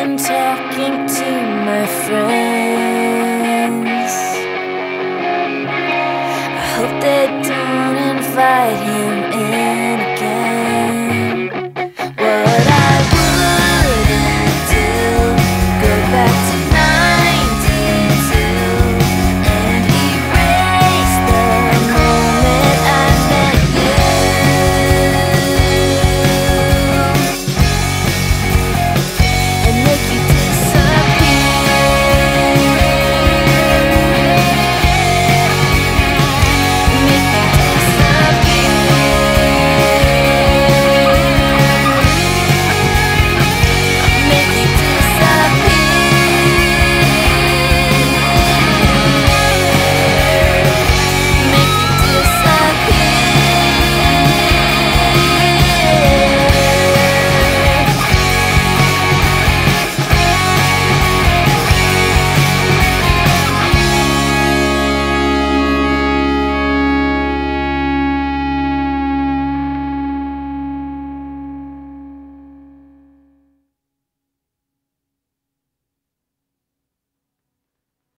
I'm talking to my friends. I hope they don't invite him.